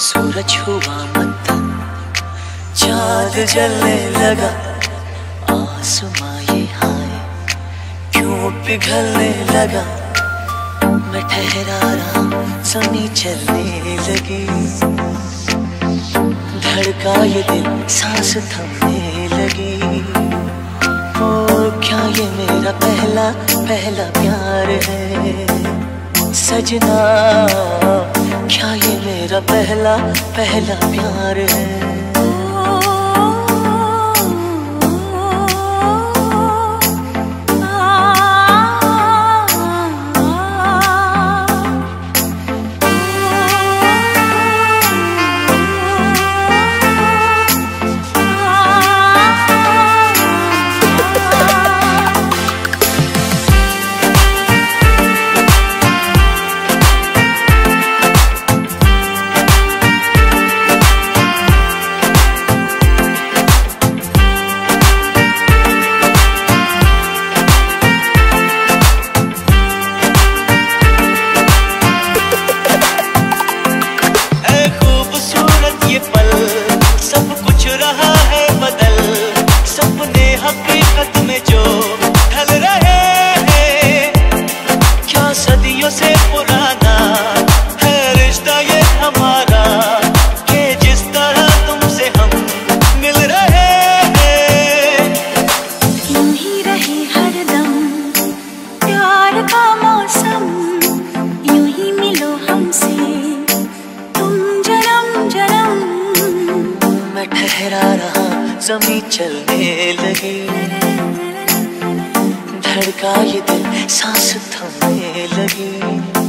सूरज हुआ मत्तम चाँद जलने लगा आसमां ये हाय, क्यों पिघलने लगा? मैं ठहरा रहा समी चलने लगी। धड़का ये दिल, सांस थमने लगी। ओ, क्या ये मेरा पहला पहला प्यार है? सजना। क्या ये मेरा पहला पहला प्यार है। जमी चलने लगी। धड़का ये दिल सांस थमने लगी।